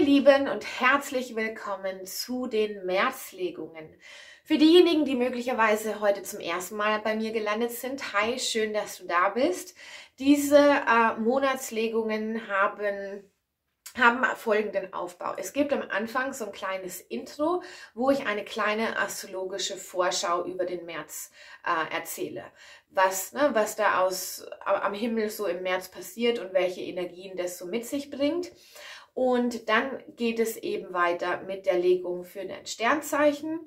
Meine Lieben und herzlich willkommen zu den Märzlegungen. Für diejenigen, die möglicherweise heute zum ersten Mal bei mir gelandet sind, hi, schön, dass du da bist. Diese äh, Monatslegungen haben haben folgenden Aufbau. Es gibt am Anfang so ein kleines Intro, wo ich eine kleine astrologische Vorschau über den März äh, erzähle. Was, ne, was da aus, am Himmel so im März passiert und welche Energien das so mit sich bringt. Und dann geht es eben weiter mit der Legung für ein Sternzeichen.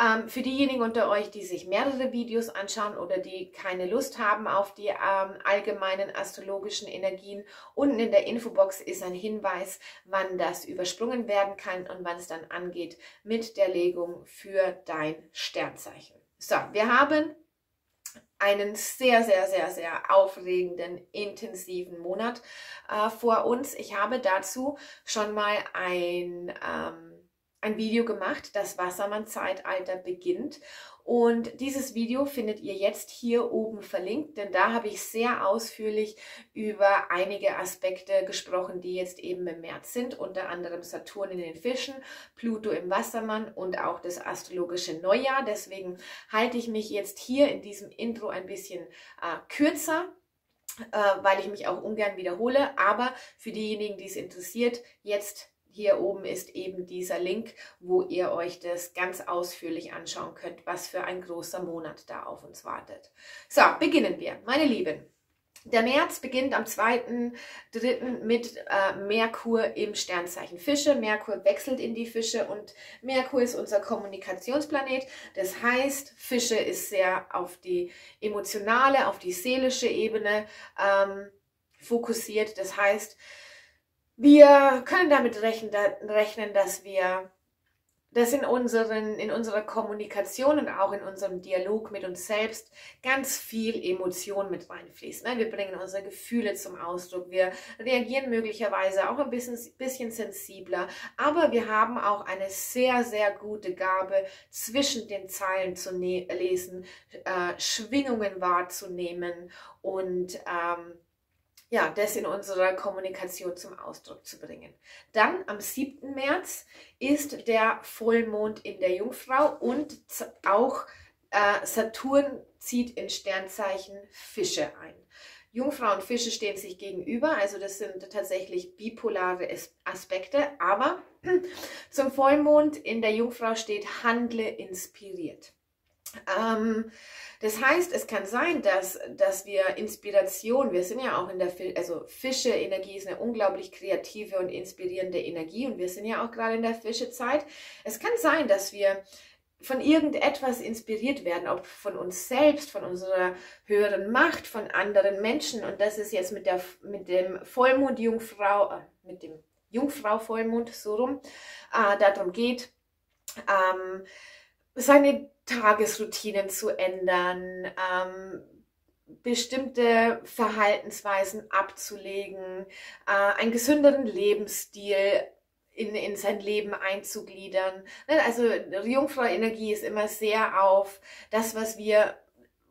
Ähm, für diejenigen unter euch, die sich mehrere Videos anschauen oder die keine Lust haben auf die ähm, allgemeinen astrologischen Energien, unten in der Infobox ist ein Hinweis, wann das übersprungen werden kann und wann es dann angeht mit der Legung für dein Sternzeichen. So, wir haben einen sehr, sehr, sehr, sehr aufregenden, intensiven Monat äh, vor uns. Ich habe dazu schon mal ein, ähm, ein Video gemacht, das Wassermann-Zeitalter beginnt. Und dieses Video findet ihr jetzt hier oben verlinkt, denn da habe ich sehr ausführlich über einige Aspekte gesprochen, die jetzt eben im März sind, unter anderem Saturn in den Fischen, Pluto im Wassermann und auch das astrologische Neujahr. Deswegen halte ich mich jetzt hier in diesem Intro ein bisschen äh, kürzer äh, weil ich mich auch ungern wiederhole. Aber für diejenigen, die es interessiert, jetzt hier oben ist eben dieser Link, wo ihr euch das ganz ausführlich anschauen könnt, was für ein großer Monat da auf uns wartet. So, beginnen wir. Meine Lieben, der März beginnt am 2.3. mit äh, Merkur im Sternzeichen Fische. Merkur wechselt in die Fische und Merkur ist unser Kommunikationsplanet. Das heißt, Fische ist sehr auf die emotionale, auf die seelische Ebene ähm, fokussiert. Das heißt, wir können damit rechnen, dass wir dass in, unseren, in unserer Kommunikation und auch in unserem Dialog mit uns selbst ganz viel Emotion mit reinfließt. Ne? Wir bringen unsere Gefühle zum Ausdruck, wir reagieren möglicherweise auch ein bisschen, bisschen sensibler, aber wir haben auch eine sehr, sehr gute Gabe, zwischen den Zeilen zu ne-, lesen, äh, Schwingungen wahrzunehmen und ähm, ja, das in unserer Kommunikation zum Ausdruck zu bringen. Dann am 7. März ist der Vollmond in der Jungfrau und auch äh, Saturn zieht in Sternzeichen Fische ein. Jungfrau und Fische stehen sich gegenüber, also das sind tatsächlich bipolare Aspekte, aber zum Vollmond in der Jungfrau steht Handle inspiriert. Ähm, das heißt, es kann sein, dass, dass wir Inspiration, wir sind ja auch in der, also Fische-Energie ist eine unglaublich kreative und inspirierende Energie und wir sind ja auch gerade in der Fischezeit. Es kann sein, dass wir von irgendetwas inspiriert werden, ob von uns selbst, von unserer höheren Macht, von anderen Menschen. Und das ist jetzt mit, der, mit dem Vollmond Jungfrau, äh, mit dem Jungfrau Vollmond so rum, äh, darum geht, ähm, seine Tagesroutinen zu ändern, ähm, bestimmte Verhaltensweisen abzulegen, äh, einen gesünderen Lebensstil in, in sein Leben einzugliedern. Ne, also Jungfrau-Energie ist immer sehr auf das, was wir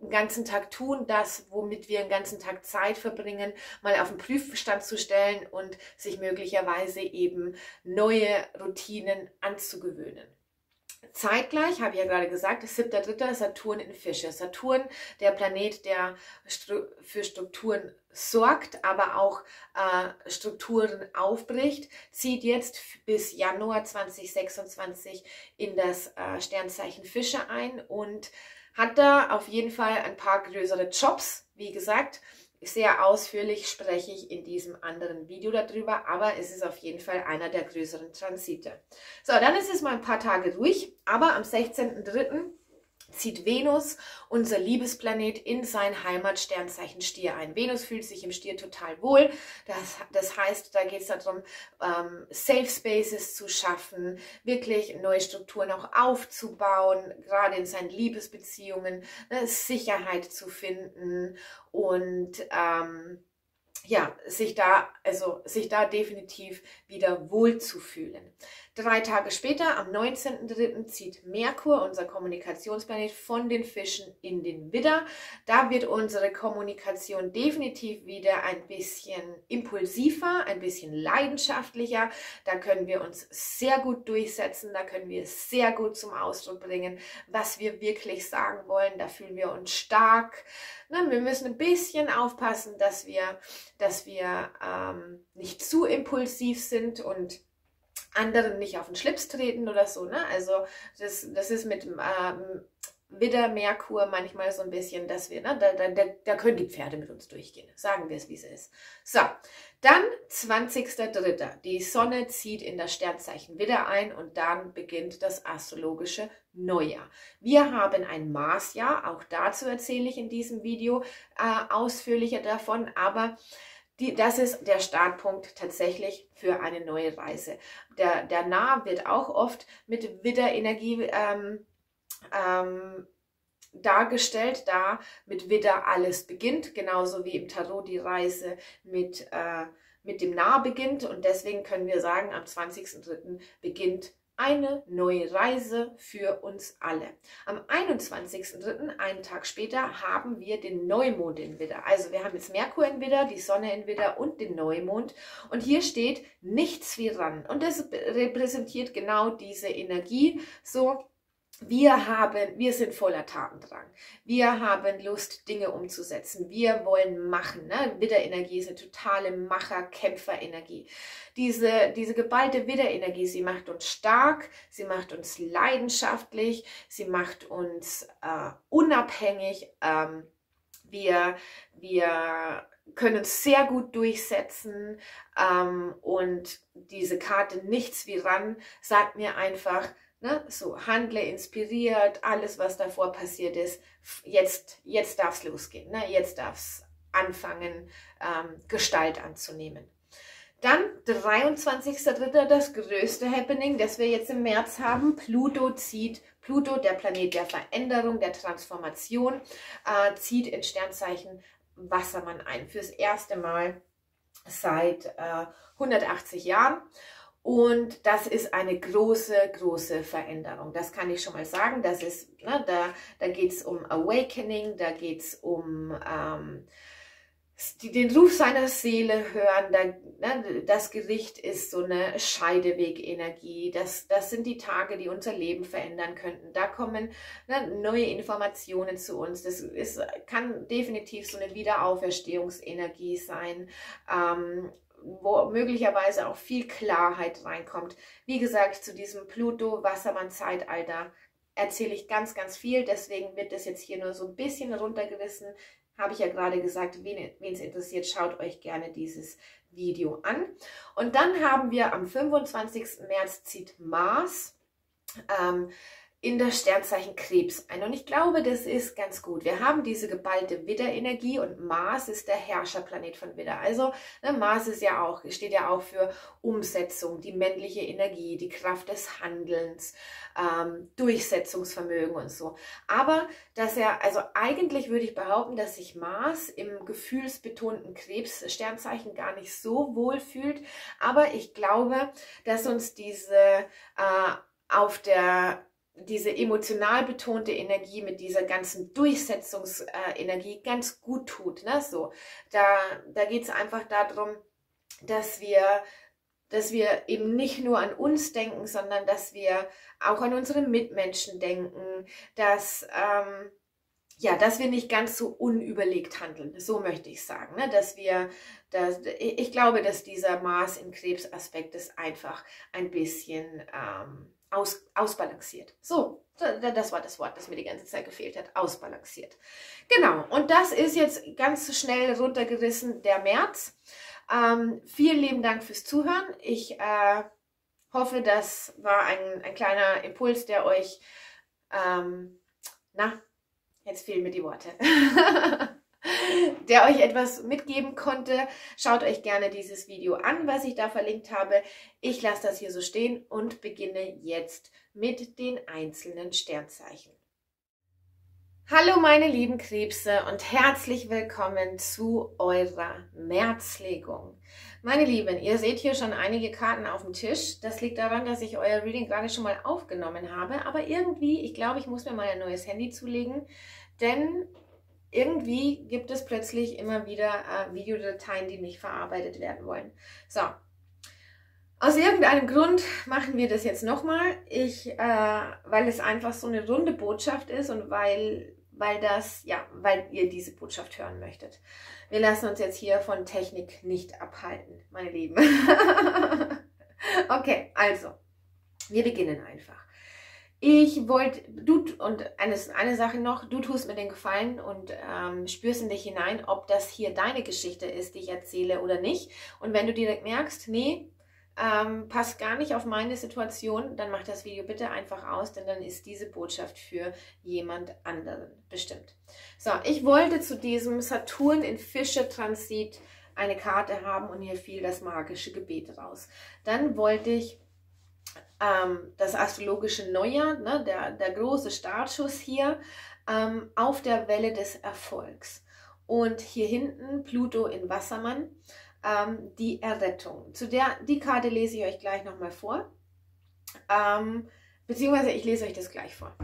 den ganzen Tag tun, das, womit wir den ganzen Tag Zeit verbringen, mal auf den Prüfstand zu stellen und sich möglicherweise eben neue Routinen anzugewöhnen. Zeitgleich, habe ich ja gerade gesagt, ist siebter, dritter Saturn in Fische. Saturn, der Planet, der für Strukturen sorgt, aber auch äh, Strukturen aufbricht, zieht jetzt bis Januar 2026 in das äh, Sternzeichen Fische ein und hat da auf jeden Fall ein paar größere Jobs. Wie gesagt, sehr ausführlich spreche ich in diesem anderen Video darüber, aber es ist auf jeden Fall einer der größeren Transite. So, dann ist es mal ein paar Tage ruhig, aber am 16.03 zieht Venus, unser Liebesplanet, in sein Heimatsternzeichen Stier ein. Venus fühlt sich im Stier total wohl. Das, das heißt, da geht es darum, ähm, Safe Spaces zu schaffen, wirklich neue Strukturen auch aufzubauen, gerade in seinen Liebesbeziehungen, ne, Sicherheit zu finden und ähm, ja, sich da, also sich da definitiv wieder wohl zu fühlen. Drei Tage später, am 19.03., zieht Merkur, unser Kommunikationsplanet, von den Fischen in den Widder. Da wird unsere Kommunikation definitiv wieder ein bisschen impulsiver, ein bisschen leidenschaftlicher. Da können wir uns sehr gut durchsetzen, da können wir sehr gut zum Ausdruck bringen, was wir wirklich sagen wollen. Da fühlen wir uns stark. Na, wir müssen ein bisschen aufpassen, dass wir, dass wir ähm, nicht zu impulsiv sind und anderen nicht auf den Schlips treten oder so. Ne? Also das, das ist mit ähm, Widder, Merkur manchmal so ein bisschen, dass wir, ne, da, da, da können die Pferde mit uns durchgehen. Sagen wir es, wie es ist. So, dann 20.03. Die Sonne zieht in das Sternzeichen Widder ein und dann beginnt das astrologische Neujahr. Wir haben ein Marsjahr, auch dazu erzähle ich in diesem Video äh, ausführlicher davon, aber die, das ist der Startpunkt tatsächlich für eine neue Reise. Der, der Nah wird auch oft mit Widderenergie ähm, ähm, dargestellt, da mit Widder alles beginnt, genauso wie im Tarot die Reise mit, äh, mit dem Nah beginnt. Und deswegen können wir sagen, am 20.03. beginnt eine neue Reise für uns alle. Am 21.03., einen Tag später, haben wir den Neumond in Widder. Also wir haben jetzt Merkur in Widder, die Sonne in Widder und den Neumond. Und hier steht nichts wie ran. Und das repräsentiert genau diese Energie. So, wir haben, wir sind voller Tatendrang. Wir haben Lust, Dinge umzusetzen. Wir wollen machen. Ne? Widderenergie ist eine totale Macher-Kämpfer-Energie. Diese, diese geballte Widderenergie, sie macht uns stark, sie macht uns leidenschaftlich, sie macht uns äh, unabhängig. Ähm, wir, wir können uns sehr gut durchsetzen ähm, und diese Karte nichts wie ran sagt mir einfach, Ne? So, handle inspiriert, alles, was davor passiert ist. Jetzt, jetzt darf es losgehen. Ne? Jetzt darf es anfangen, ähm, Gestalt anzunehmen. Dann 23.03. das größte Happening, das wir jetzt im März haben. Pluto zieht, Pluto, der Planet der Veränderung, der Transformation, äh, zieht in Sternzeichen Wassermann ein. Fürs erste Mal seit äh, 180 Jahren. Und das ist eine große, große Veränderung. Das kann ich schon mal sagen. Das ist, ne, da, da geht es um Awakening, da geht es um ähm, den Ruf seiner Seele hören. Da, ne, das Gericht ist so eine Scheidewegenergie. Das, das sind die Tage, die unser Leben verändern könnten. Da kommen ne, neue Informationen zu uns. Das ist, kann definitiv so eine Wiederauferstehungsenergie sein. Ähm, wo möglicherweise auch viel Klarheit reinkommt. Wie gesagt, zu diesem Pluto-Wassermann-Zeitalter erzähle ich ganz, ganz viel. Deswegen wird das jetzt hier nur so ein bisschen runtergerissen. Habe ich ja gerade gesagt, wen es interessiert, schaut euch gerne dieses Video an. Und dann haben wir am 25. März zieht Mars. Ähm, in das Sternzeichen Krebs ein. Und ich glaube, das ist ganz gut. Wir haben diese geballte Widderenergie und Mars ist der Herrscherplanet von Widder. Also ne, Mars ist ja auch, steht ja auch für Umsetzung, die männliche Energie, die Kraft des Handelns, ähm, Durchsetzungsvermögen und so. Aber dass er, also eigentlich würde ich behaupten, dass sich Mars im gefühlsbetonten Krebs-Sternzeichen gar nicht so wohl fühlt. Aber ich glaube, dass uns diese äh, auf der diese emotional betonte Energie mit dieser ganzen Durchsetzungsenergie ganz gut tut. Ne? So, da da geht es einfach darum, dass wir, dass wir eben nicht nur an uns denken, sondern dass wir auch an unsere Mitmenschen denken, dass, ähm, ja, dass wir nicht ganz so unüberlegt handeln. So möchte ich sagen. Ne? Dass wir, dass, ich glaube, dass dieser Maß im Krebsaspekt ist einfach ein bisschen ähm, aus, ausbalanciert. So, das war das Wort, das mir die ganze Zeit gefehlt hat. Ausbalanciert. Genau, und das ist jetzt ganz schnell runtergerissen der März. Ähm, vielen lieben Dank fürs Zuhören. Ich äh, hoffe, das war ein, ein kleiner Impuls, der euch, ähm, na, jetzt fehlen mir die Worte. der euch etwas mitgeben konnte. Schaut euch gerne dieses Video an, was ich da verlinkt habe. Ich lasse das hier so stehen und beginne jetzt mit den einzelnen Sternzeichen. Hallo meine lieben Krebse und herzlich willkommen zu eurer Märzlegung. Meine Lieben, ihr seht hier schon einige Karten auf dem Tisch. Das liegt daran, dass ich euer Reading gerade schon mal aufgenommen habe. Aber irgendwie, ich glaube, ich muss mir mal ein neues Handy zulegen, denn irgendwie gibt es plötzlich immer wieder äh, Videodateien, die nicht verarbeitet werden wollen. So, aus irgendeinem Grund machen wir das jetzt nochmal. Äh, weil es einfach so eine runde Botschaft ist und weil weil das, ja, weil ihr diese Botschaft hören möchtet. Wir lassen uns jetzt hier von Technik nicht abhalten, meine Lieben. okay, also, wir beginnen einfach. Ich wollte, du, und eine, eine Sache noch, du tust mir den Gefallen und ähm, spürst in dich hinein, ob das hier deine Geschichte ist, die ich erzähle oder nicht. Und wenn du direkt merkst, nee, ähm, passt gar nicht auf meine Situation, dann mach das Video bitte einfach aus, denn dann ist diese Botschaft für jemand anderen bestimmt. So, ich wollte zu diesem Saturn in Fische Transit eine Karte haben und hier fiel das magische Gebet raus. Dann wollte ich ähm, das astrologische Neujahr, ne, der, der große Startschuss hier, ähm, auf der Welle des Erfolgs. Und hier hinten Pluto in Wassermann ähm, die Errettung. Zu der, die Karte lese ich euch gleich nochmal vor. Ähm, beziehungsweise ich lese euch das gleich vor.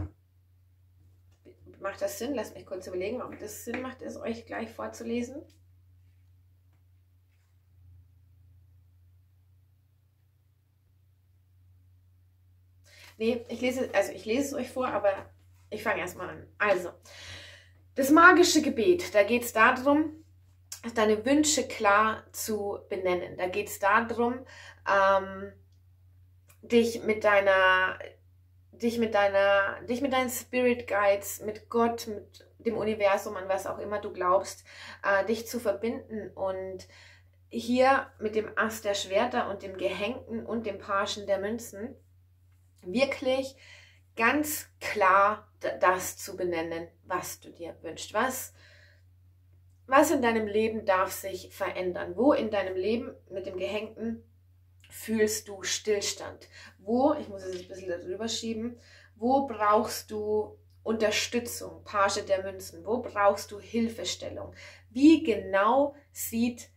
Macht das Sinn? Lasst mich kurz überlegen, ob das Sinn macht, es euch gleich vorzulesen. Nee, ich lese, also ich lese es euch vor, aber ich fange erstmal an. Also, das magische Gebet, da geht es darum, deine Wünsche klar zu benennen. Da geht es darum, ähm, dich mit deiner, dich mit deiner, dich mit deinen Spirit Guides, mit Gott, mit dem Universum, an was auch immer du glaubst, äh, dich zu verbinden und hier mit dem Ast der Schwerter und dem Gehängten und dem Pagen der Münzen wirklich ganz klar das zu benennen, was du dir wünschst, was was in deinem Leben darf sich verändern? Wo in deinem Leben mit dem Gehängten fühlst du Stillstand? Wo, ich muss es ein bisschen darüber schieben, wo brauchst du Unterstützung, Page der Münzen? Wo brauchst du Hilfestellung? Wie genau sieht,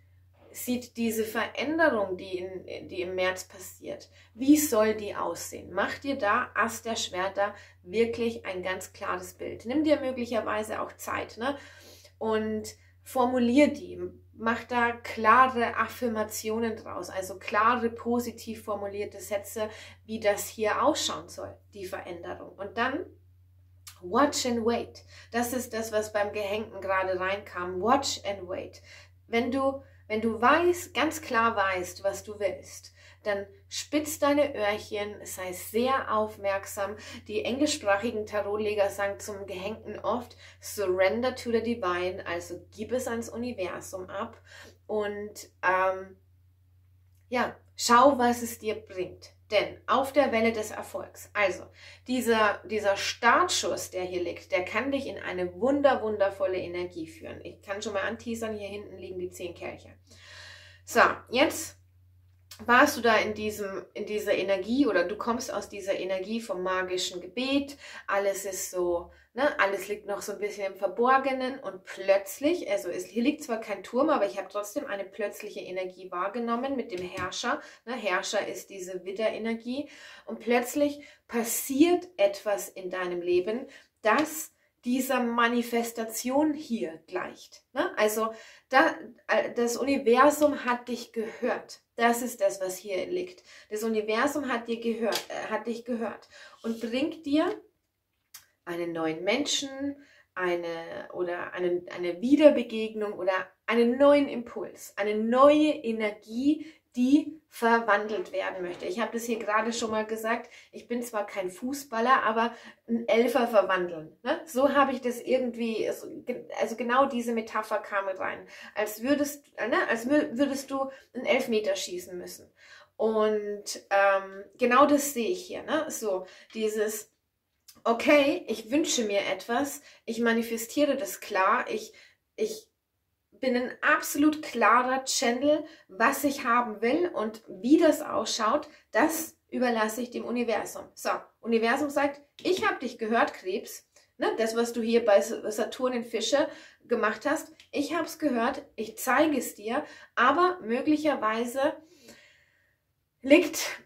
sieht diese Veränderung, die, in, die im März passiert, wie soll die aussehen? Mach dir da Ast der Schwerter wirklich ein ganz klares Bild. Nimm dir möglicherweise auch Zeit ne? und formulier die, mach da klare Affirmationen draus, also klare, positiv formulierte Sätze, wie das hier ausschauen soll, die Veränderung. Und dann watch and wait. Das ist das, was beim Gehängten gerade reinkam. Watch and wait. Wenn du, wenn du weißt, ganz klar weißt, was du willst, dann spitz deine Öhrchen, sei sehr aufmerksam. Die englischsprachigen Tarotleger sagen zum Gehängten oft Surrender to the Divine, also gib es ans Universum ab und ähm, ja, schau, was es dir bringt. Denn auf der Welle des Erfolgs, also dieser, dieser Startschuss, der hier liegt, der kann dich in eine wunder, wundervolle Energie führen. Ich kann schon mal anteasern, hier hinten liegen die zehn Kelche. So, jetzt warst du da in diesem, in dieser Energie oder du kommst aus dieser Energie vom magischen Gebet, alles ist so, ne, alles liegt noch so ein bisschen im Verborgenen und plötzlich, also es, hier liegt zwar kein Turm, aber ich habe trotzdem eine plötzliche Energie wahrgenommen mit dem Herrscher. Ne, Herrscher ist diese Widderenergie und plötzlich passiert etwas in deinem Leben, das dieser Manifestation hier gleicht. Ne? Also da, äh, das Universum hat dich gehört. Das ist das, was hier liegt. Das Universum hat dir gehört, äh, hat dich gehört und bringt dir einen neuen Menschen, eine oder eine, eine Wiederbegegnung oder einen neuen Impuls, eine neue Energie, die verwandelt werden möchte. Ich habe das hier gerade schon mal gesagt. Ich bin zwar kein Fußballer, aber ein Elfer verwandeln. Ne? So habe ich das irgendwie, also genau diese Metapher kam mit rein. Als würdest, ne? als würdest du einen Elfmeter schießen müssen. Und ähm, genau das sehe ich hier. Ne? So dieses, okay, ich wünsche mir etwas, ich manifestiere das klar, ich, ich bin ein absolut klarer Channel, was ich haben will und wie das ausschaut, das überlasse ich dem Universum. So, Universum sagt, ich habe dich gehört, Krebs. Ne? Das, was du hier bei Saturn in Fische gemacht hast, ich habe es gehört, ich zeige es dir, aber möglicherweise liegt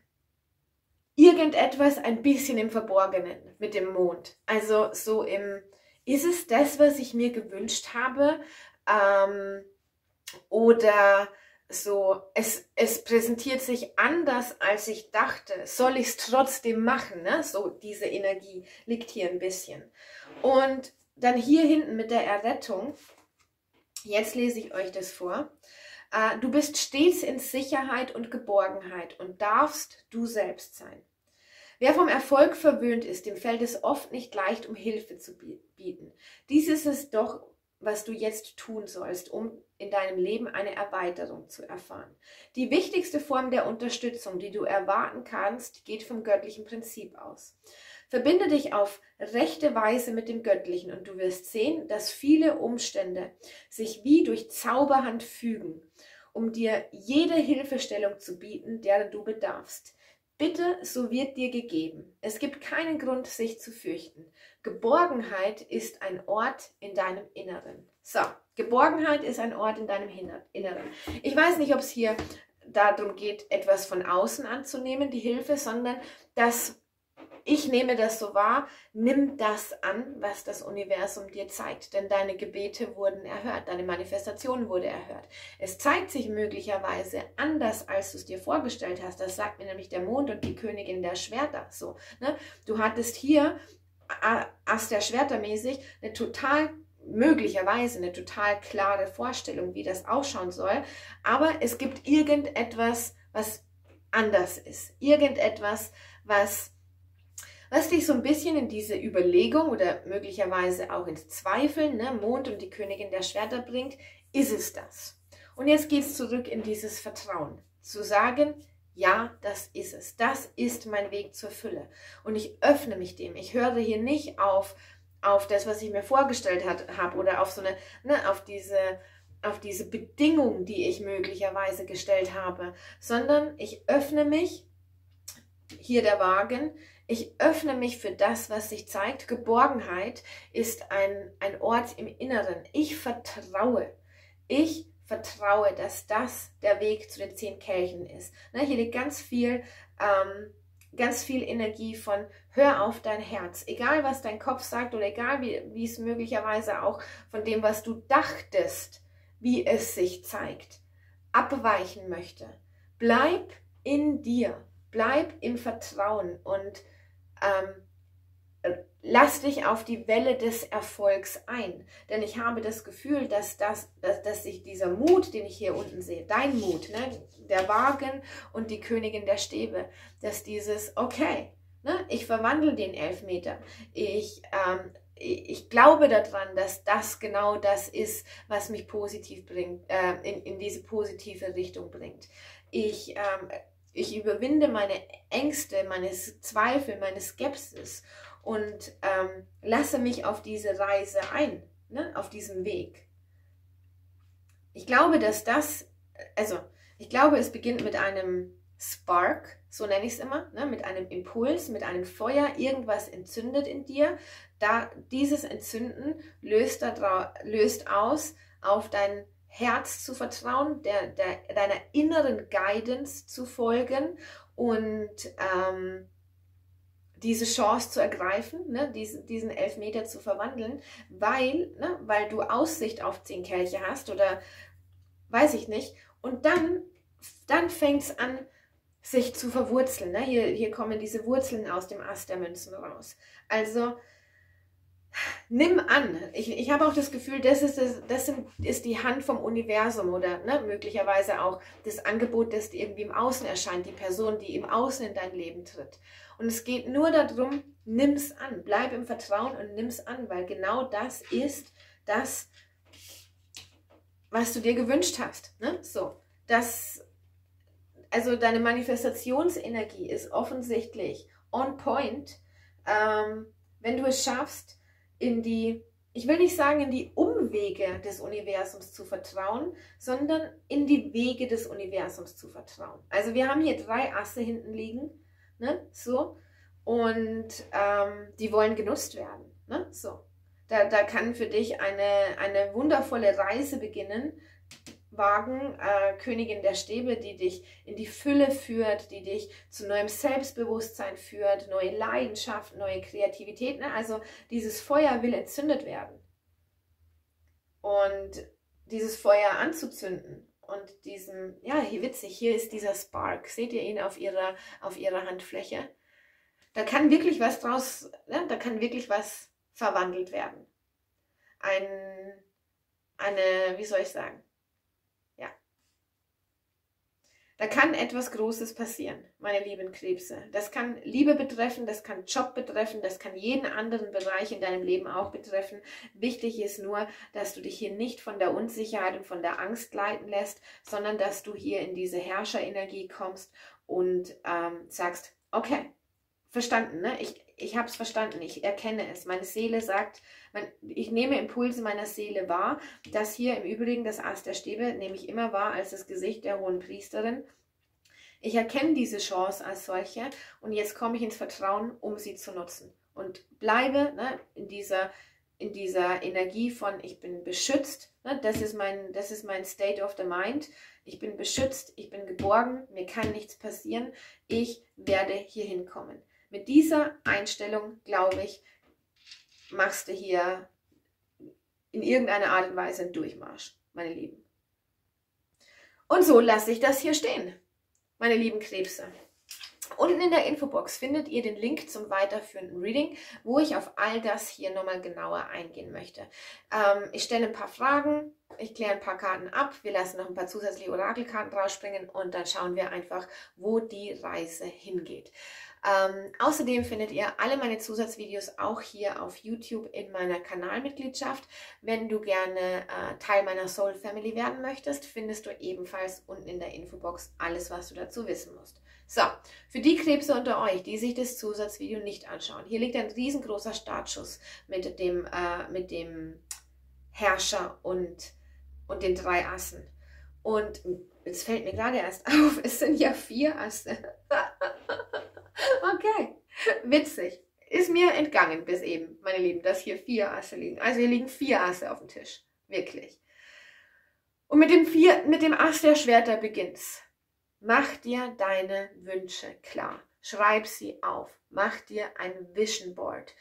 irgendetwas ein bisschen im Verborgenen mit dem Mond. Also so im, ist es das, was ich mir gewünscht habe? Ähm, oder so, es, es präsentiert sich anders, als ich dachte. Soll ich es trotzdem machen? Ne? So, diese Energie liegt hier ein bisschen. Und dann hier hinten mit der Errettung, jetzt lese ich euch das vor. Äh, du bist stets in Sicherheit und Geborgenheit und darfst du selbst sein. Wer vom Erfolg verwöhnt ist, dem fällt es oft nicht leicht, um Hilfe zu bieten. Dies ist es doch, was du jetzt tun sollst, um in deinem Leben eine Erweiterung zu erfahren. Die wichtigste Form der Unterstützung, die du erwarten kannst, geht vom göttlichen Prinzip aus. Verbinde dich auf rechte Weise mit dem Göttlichen und du wirst sehen, dass viele Umstände sich wie durch Zauberhand fügen, um dir jede Hilfestellung zu bieten, der du bedarfst. Bitte, so wird dir gegeben. Es gibt keinen Grund, sich zu fürchten. Geborgenheit ist ein Ort in deinem Inneren. So, Geborgenheit ist ein Ort in deinem Inneren. Ich weiß nicht, ob es hier darum geht, etwas von außen anzunehmen, die Hilfe, sondern dass ich nehme das so wahr, nimm das an, was das Universum dir zeigt, denn deine Gebete wurden erhört, deine Manifestation wurde erhört. Es zeigt sich möglicherweise anders, als du es dir vorgestellt hast. Das sagt mir nämlich der Mond und die Königin der Schwerter. So, ne? Du hattest hier Ast der Schwerter mäßig eine total möglicherweise eine total klare Vorstellung, wie das ausschauen soll, aber es gibt irgendetwas, was anders ist, irgendetwas, was was dich so ein bisschen in diese Überlegung oder möglicherweise auch ins Zweifeln, ne, Mond und die Königin der Schwerter bringt, ist es das? Und jetzt geht es zurück in dieses Vertrauen, zu sagen, ja, das ist es. Das ist mein Weg zur Fülle. Und ich öffne mich dem. Ich höre hier nicht auf, auf das, was ich mir vorgestellt habe oder auf so eine, ne, auf diese, auf diese Bedingungen, die ich möglicherweise gestellt habe, sondern ich öffne mich, hier der Wagen, ich öffne mich für das, was sich zeigt. Geborgenheit ist ein, ein Ort im Inneren. Ich vertraue. Ich vertraue, dass das der Weg zu den zehn Kelchen ist. Ne, hier liegt ganz viel, ähm, ganz viel Energie von hör auf dein Herz. Egal, was dein Kopf sagt oder egal, wie, wie es möglicherweise auch von dem, was du dachtest, wie es sich zeigt, abweichen möchte. Bleib in dir. Bleib im Vertrauen und ähm, lass dich auf die Welle des Erfolgs ein. Denn ich habe das Gefühl, dass, das, dass, dass sich dieser Mut, den ich hier unten sehe, dein Mut, ne, der Wagen und die Königin der Stäbe, dass dieses, okay, ne, ich verwandle den Elfmeter, ich, ähm, ich glaube daran, dass das genau das ist, was mich positiv bringt, äh, in, in diese positive Richtung bringt. Ich ähm, ich überwinde meine Ängste, meine Zweifel, meine Skepsis und ähm, lasse mich auf diese Reise ein, ne, auf diesem Weg. Ich glaube, dass das, also ich glaube, es beginnt mit einem Spark, so nenne ich es immer, ne, mit einem Impuls, mit einem Feuer, irgendwas entzündet in dir. Da, dieses Entzünden löst, da, löst aus auf dein Herz zu vertrauen, der, der, deiner inneren Guidance zu folgen und ähm, diese Chance zu ergreifen, ne, diesen, diesen Elfmeter zu verwandeln, weil, ne, weil du Aussicht auf zehn Kelche hast oder weiß ich nicht. Und dann, dann fängt es an, sich zu verwurzeln. Ne? Hier, hier kommen diese Wurzeln aus dem Ast der Münzen raus. Also nimm an. Ich, ich habe auch das Gefühl, das, ist, das, ist die Hand vom Universum oder ne, möglicherweise auch das Angebot, das irgendwie im Außen erscheint, die Person, die im Außen in dein Leben tritt. Und es geht nur darum, nimm es an, bleib im Vertrauen und nimm es an, weil genau das ist das, was du dir gewünscht hast. Ne? So, das, also deine Manifestationsenergie ist offensichtlich on point. Ähm, wenn du es schaffst, in die, ich will nicht sagen, in die Umwege des Universums zu vertrauen, sondern in die Wege des Universums zu vertrauen. Also wir haben hier drei Asse hinten liegen, ne, so, und ähm, die wollen genutzt werden. Ne? So. Da, da kann für dich eine, eine wundervolle Reise beginnen. Wagen, äh, Königin der Stäbe, die dich in die Fülle führt, die dich zu neuem Selbstbewusstsein führt, neue Leidenschaft, neue Kreativität. Ne? Also dieses Feuer will entzündet werden. Und dieses Feuer anzuzünden und diesen, ja, hier witzig, hier ist dieser Spark. Seht ihr ihn auf ihrer, auf ihrer Handfläche? Da kann wirklich was draus, ne? da kann wirklich was verwandelt werden. Ein, eine, wie soll ich sagen? Ja. Da kann etwas Großes passieren, meine lieben Krebse. Das kann Liebe betreffen, das kann Job betreffen, das kann jeden anderen Bereich in deinem Leben auch betreffen. Wichtig ist nur, dass du dich hier nicht von der Unsicherheit und von der Angst leiten lässt, sondern dass du hier in diese Herrscherenergie kommst und ähm, sagst, okay, verstanden, ne? Ich, ich habe es verstanden, ich erkenne es. Meine Seele sagt, mein, ich nehme Impulse meiner Seele wahr. Das hier im Übrigen, das Ast der Stäbe, nehme ich immer wahr als das Gesicht der hohen Priesterin. Ich erkenne diese Chance als solche und jetzt komme ich ins Vertrauen, um sie zu nutzen. Und bleibe ne, in, dieser, in dieser Energie von, ich bin beschützt. Ne, das, ist mein, das ist mein State of the Mind. Ich bin beschützt, ich bin geborgen, mir kann nichts passieren. Ich werde hier hinkommen. Mit dieser Einstellung, glaube ich, machst du hier in irgendeiner Art und Weise einen Durchmarsch, meine Lieben. Und so lasse ich das hier stehen, meine lieben Krebse. Unten in der Infobox findet ihr den Link zum weiterführenden Reading, wo ich auf all das hier nochmal genauer eingehen möchte. Ähm, ich stelle ein paar Fragen, ich kläre ein paar Karten ab, wir lassen noch ein paar zusätzliche Orakelkarten rausspringen und dann schauen wir einfach, wo die Reise hingeht. Ähm, außerdem findet ihr alle meine Zusatzvideos auch hier auf YouTube in meiner Kanalmitgliedschaft. Wenn du gerne äh, Teil meiner Soul Family werden möchtest, findest du ebenfalls unten in der Infobox alles, was du dazu wissen musst. So, für die Krebse unter euch, die sich das Zusatzvideo nicht anschauen, hier liegt ein riesengroßer Startschuss mit dem, äh, mit dem Herrscher und, und den drei Assen. Und jetzt fällt mir gerade erst auf, es sind ja vier Asse. Okay, witzig. Ist mir entgangen bis eben, meine Lieben, dass hier vier Asse liegen. Also hier liegen vier Asse auf dem Tisch. Wirklich. Und mit dem, vier, mit dem Ass der Schwerter beginnt's. Mach dir deine Wünsche klar. Schreib sie auf. Mach dir ein Vision Board.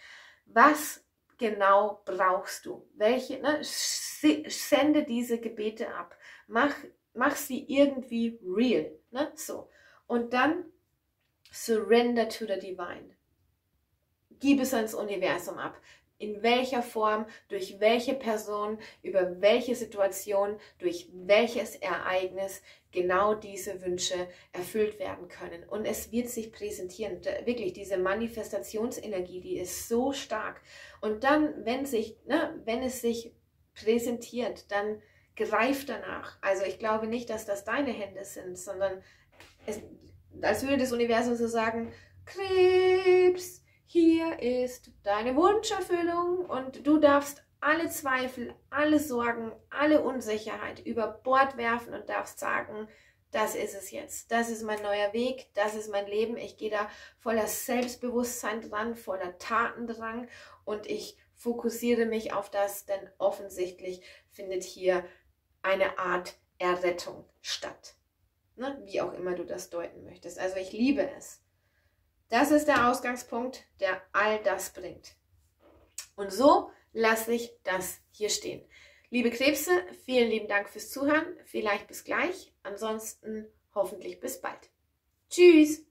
Was genau brauchst du? Welche, ne? Sende diese Gebete ab. Mach, mach sie irgendwie real. Ne? So. Und dann Surrender to the Divine. Gib es ans Universum ab. In welcher Form, durch welche Person, über welche Situation, durch welches Ereignis genau diese Wünsche erfüllt werden können. Und es wird sich präsentieren. Wirklich, diese Manifestationsenergie, die ist so stark. Und dann, wenn, sich, ne, wenn es sich präsentiert, dann greif danach. Also ich glaube nicht, dass das deine Hände sind, sondern es, als würde das Universum so sagen, Krebs, hier ist deine Wunscherfüllung und du darfst alle Zweifel, alle Sorgen, alle Unsicherheit über Bord werfen und darfst sagen, das ist es jetzt. Das ist mein neuer Weg, das ist mein Leben. Ich gehe da voller Selbstbewusstsein dran, voller Tatendrang und ich fokussiere mich auf das, denn offensichtlich findet hier eine Art Errettung statt. Ne? Wie auch immer du das deuten möchtest. Also ich liebe es. Das ist der Ausgangspunkt, der all das bringt. Und so lasse ich das hier stehen. Liebe Krebse, vielen lieben Dank fürs Zuhören. Vielleicht bis gleich. Ansonsten hoffentlich bis bald. Tschüss.